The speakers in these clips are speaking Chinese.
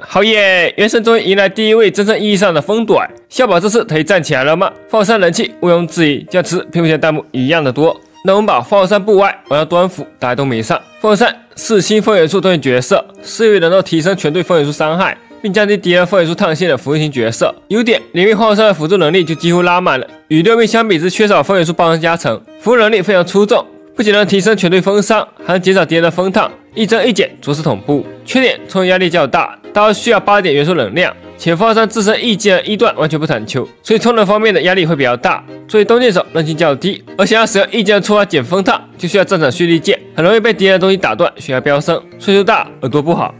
好耶！原神终于迎来第一位真正意义上的封短，小宝这次可以站起来了吗？放山人气毋庸置疑，加持屏幕前弹幕一样的多。那我们把放山不歪，玩到端辅，大家都没上。放山四星风元素对应角色，是一位能够提升全队风元素伤害，并降低敌人风元素烫线的辅助型角色。优点：连命放山的辅助能力就几乎拉满了，与六命相比，之缺少风元素爆伤加成，辅助能力非常出众。不仅能提升全队风伤，还能减少敌人的风烫，一增一减，着实恐怖。缺点：冲压力较大，刀需要八点元素能量，且放上自身一技能一段完全不产球，所以冲能方面的压力会比较大。作为弓箭手，韧性较低，而想要使用一技能触发减风烫，就需要战场蓄力剑，很容易被敌人的东西打断，血压飙升。岁数大，耳朵不好。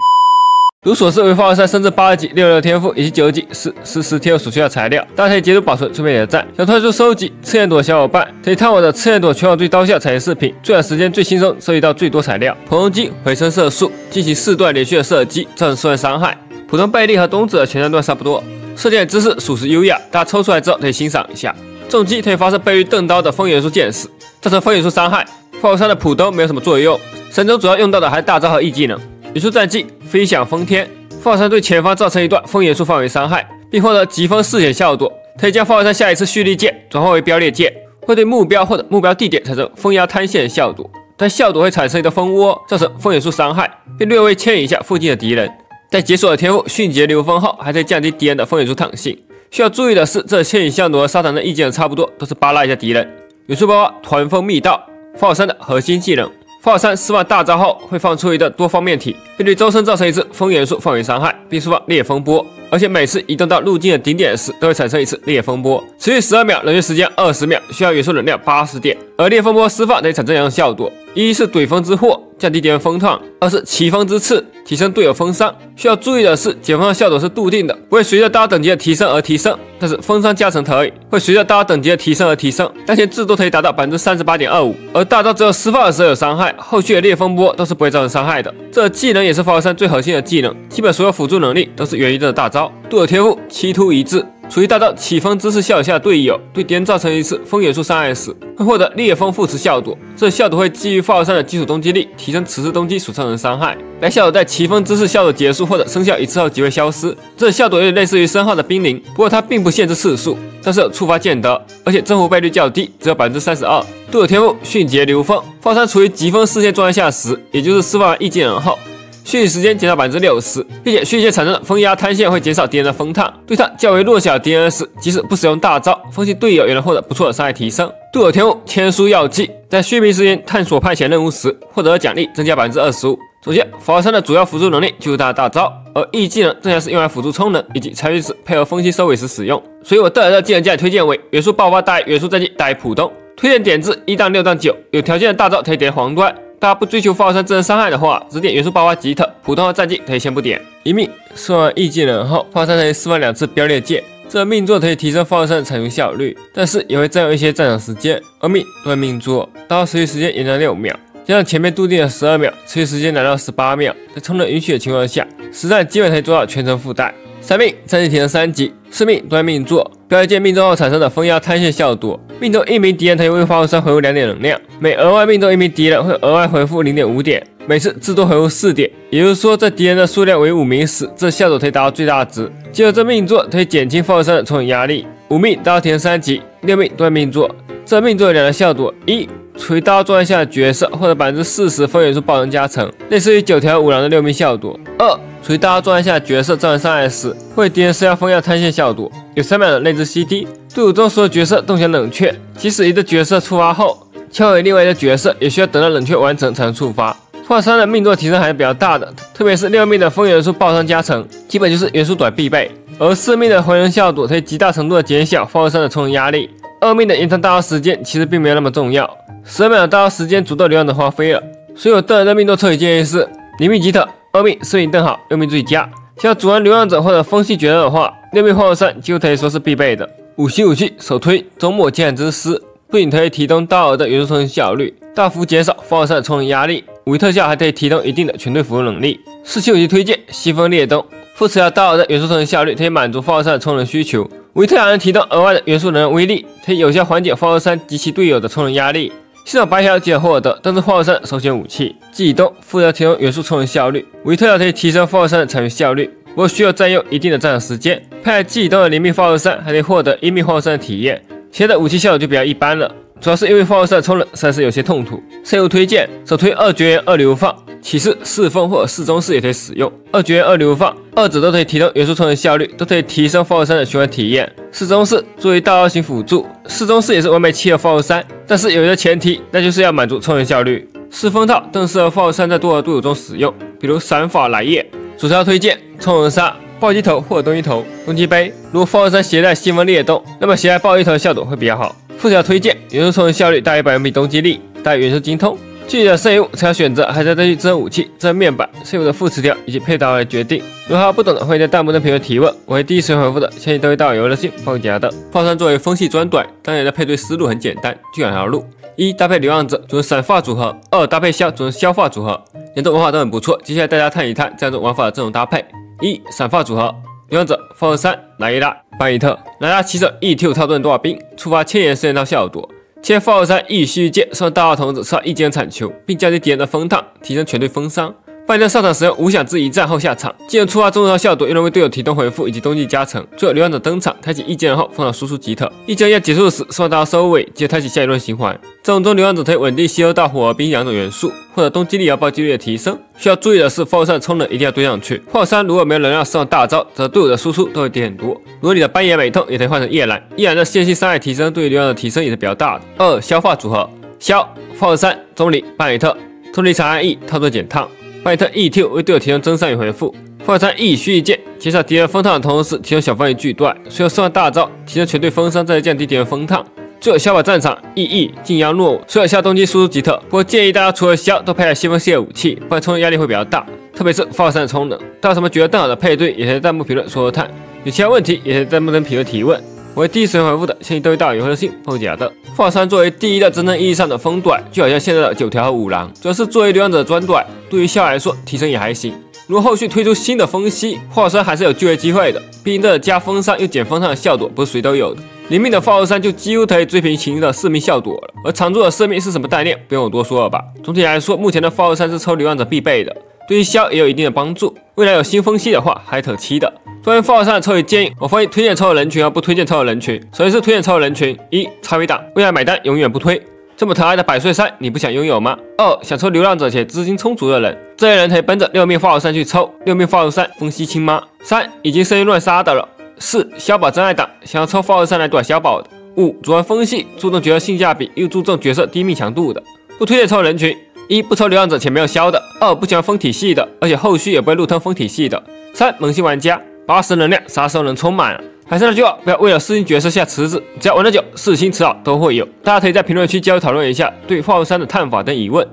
如所示，为放山升至八级六六天赋以及九级四四十天赋所需要材料，大家可以截图保存，顺便点赞。想快速收集赤焰朵的小伙伴，可以看我的赤焰朵全网最高效采集视频，最短时间最轻松收集到最多材料。普通击回声射速，进行四段连续的射击，造成受人伤害。普通贝利和冬子的前三段差不多，射箭姿势属实优雅，大家抽出来之后可以欣赏一下。重击可以发射倍率更高的风元素箭矢，造成风元素伤害。放山的普通没有什么作用，神中主要用到的还是大招和 E 技能。元素战绩飞翔风天。放山对前方造成一段风元素范围伤害，并获得疾风嗜血效果，可以将放山下一次蓄力剑转化为标裂剑，会对目标或者目标地点产生风压瘫陷效果，但效果会产生一个蜂窝，造成风元素伤害，并略微牵引一下附近的敌人。在解锁了天赋迅捷流风后，还可以降低敌人的风元素抗性。需要注意的是，这牵引效果和沙坦的意见差不多，都是扒拉一下敌人。元素爆发团风密道，放山的核心技能。放山释放大招后，会放出一个多方面体，并对周身造成一次风元素范围伤害，并释放烈风波。而且每次移动到路径的顶点时，都会产生一次烈风波，持续十二秒，冷却时间二十秒，需要元素能量八十点。而烈风波释放可以产生两种效果：一是怼风之祸，降低敌人风烫；二是奇风之刺，提升队友风伤。需要注意的是，减风的效果是固定的，不会随着大招等级的提升而提升。但是风伤加成可以，会随着大招等级的提升而提升。当前至多可以达到百分之三十八点二五。而大招只有释放的时候有伤害，后续的烈风波都是不会造成伤害的。这技能也是法山最核心的技能，基本所有辅助能力都是源于这个大招。队友天赋七突一致。处于大招起风姿势效果下的队友，对敌人造成一次风元素伤害时，会获得烈风附持效果。这效果会基于发号山的基础攻击力，提升此次攻击所造成的伤害。该效果在起风姿势效果结束或者生效一次后即会消失。这效果有点类似于深号的冰灵，不过它并不限制次数，但是触发剑德，而且增幅倍率较低，只有百分之三十二。队友天赋迅捷流风，发山处于疾风视线状态下时，也就是释放完一技能后。蓄力时间减少百分之六十，并且蓄力产生的风压摊线会减少敌人的风烫。对抗较为弱小的敌人时，即使不使用大招，风系队友也能获得不错的伤害提升。队友天赋天书药剂，在续命时间探索派遣任务时，获得的奖励增加百分之二十五。首先，法山的主要辅助能力就是他的大招，而 E 技能正像是用来辅助充能以及参与时配合风系收尾时使用。所以我带来的技能价推荐为元素爆发大于元素战绩大于普通。推荐点至一到六到九，有条件的大招可以点皇冠。大家不追求发山自身伤害的话，只点元素爆发吉特，普通的战绩可以先不点。一命释放 E 技能后，发山可以释放两次标裂剑，这命座可以提升发山的产出效率，但是也会占用一些战场时间。二命断命座，刀持续时间延长六秒，加上前面固定的十二秒，持续时间来到十八秒，在充能允许的情况下，实战基本可以做到全程附带。三命战绩提升三级，四命断命座，标裂剑命中后产生的风压瘫线效果。命中一名敌人可以为发护山回复两点能量，每额外命中一名敌人会额外回复零点五点，每次至多回复四点。也就是说，在敌人的数量为五名时，这效果可以达到最大值。借着这命座可以减轻发护山的冲影压力。五命大招提升三级，六命断命座，这命座有两个效果：一，处于大状态下的角色获得百分之四十风元素爆能加成，类似于九条五郎的六命效果；二，处于大招状态下角色造成伤害时，会敌人施加风压瘫线效果，有三秒的内置 CD。队伍中所有角色动起冷却，即使一个角色触发后，敲回另外一个角色也需要等到冷却完成才能触发。化伤的命中提升还是比较大的，特别是六命的风元素爆伤加成，基本就是元素短必备。而四命的回人效果可以极大程度的减小化伤的冲击压力。二命的延长大招时间其实并没有那么重要，十二秒的大招时间足够流量的花费了。所以我个人的命中抽取建议是：零命吉特，二命四命更好，六命最佳。像主玩流浪者或者风系角色的话，六命化山几乎可以说是必备的。五星武器首推周末剑之师，不仅可以提供大额的元素充能效率，大幅减少放射充能压力，武器特效还可以提供一定的全队辅助能力。四星武器推荐西风烈冬，扶持下大额的元素充能效率，可以满足放射山的充能需求。武器特效能提供额外的元素能量威力，可以有效缓解放射山及其队友的充能压力。现场白条即可获得，但是放射山首选武器。技动负责提供元素充能效率，维特可以提升放射山的产出效率。不过需要占用一定的战场时间。佩戴技动的灵命化物三，还可以获得一命化物三的体验。其他的武器效果就比较一般了，主要是因为化物三的充能实在是有些痛苦。废物推荐，首推二绝缘二流放，其次四风或者四中式也可以使用。二绝缘二流放，二者都可以提升元素充能效率，都可以提升化物三的循环体验。四中式作为大刀型辅助，四中式也是完美契合化物三，但是有一个前提，那就是要满足充能效率。四风套更适合化物三在多核队伍中使用，比如闪法来叶。主要推荐充能杀、暴击头或者东击头、攻击杯。如果化物三携带新风裂洞，那么携带暴击头的效果会比较好。副条推荐元素充能效率大于百分比攻击力，大于元素精通。具体的圣物才要选择，还是要根据真武器、真面板、圣物的副词条以及配套来决定。如果不懂的，欢迎在弹幕中评论提问，我会第一时间回复的。相信都会到游乐性放假的。炮山作为风系专短，当然的配对思路很简单，就两条路：一搭配流浪者组成闪发组合；二搭配消组成消化组合。两种玩法都很不错，接下来大家探一探这样种玩法的阵容搭配：一、闪发组合，流浪者放二三，莱伊拉、班伊特，莱拉骑手 E T 套盾多少兵，触发千年时间套效果。切放二三 E 续剑，送大号童子，刷一件铲球，并降低敌人的风烫，提升全队风伤。半天上场使用无想之一战后下场，既能触发中招效果，又能为队友提供回复以及冬季加成。最后流浪者登场，开启一技能后放到输出吉特，一技能要结束时送到收尾，接着开启下一轮循环。阵容中流浪者可以稳定吸收到火和冰两种元素，或者冬季力和暴击率的提升。需要注意的是，放上充能一定要堆上去。放山如果没有能量释放大招，则队友的输出都会低很多。如果你的斑野美痛，也可以换成夜兰，夜兰的线性伤害提升对于流浪者提升也是比较大的。二消化组合，消放山中里班野特，钟离长安 E 套盾减烫。拜特 E2 为队友提供增伤与回复，放山 E 蓄意剑减少敌人风烫的同时提供小范围锯断，随后释放大招提升全队风伤，再降低敌人风烫。最后消法战场 EE 禁妖诺，所有下冬季输出即特。不过建议大家除了消都佩戴西风系列武器，不然充能压力会比较大，特别是放山的充能。大家有什么觉得更好的配对，也可以在弹幕评论说说看。有其他问题，也可以在弹幕评论提问。我会第一时间回复的，相信都会到有回信，不假的。华山作为第一代真正意义上的风短，就好像现在的九条和五郎，主要是作为流浪者专短，对于笑来说提升也还行。如果后续推出新的风息，华山还是有就业机会的。毕竟这加风伤又减风伤的效果不是谁都有的。里面的华山就几乎可以追平秦的四命效果了。而常驻的四命是什么概念，不用我多说了吧。总体来说，目前的华山是抽流浪者必备的，对于消也有一定的帮助。未来有新风息的话，还可期的。关于放号上的抽取建议，我欢迎推荐抽的人群而不推荐抽的人群。首先是推荐抽的人群：一、超威党，为爱买单，永远不推。这么疼爱的百岁山，你不想拥有吗？二、想抽流浪者且资金充足的人，这些人可以奔着六命化号山去抽，六命化号山风息亲妈。三、已经生意乱杀的了。四、小宝真爱党，想要抽化号山来短小宝的。五、主玩风系，注重角色性价比，又注重角色低命强度的，不推荐抽的人群：一、不抽流浪者且没有消的；二、不喜欢风体系的，而且后续也不会入坑风体系的；三、萌新玩家。八十能量，啥时候能充满？还是那句话，不要为了四星角色下池子，只要玩得久，四星池好都会有。大家可以在评论区交流讨论一下对化物山的看法跟疑问。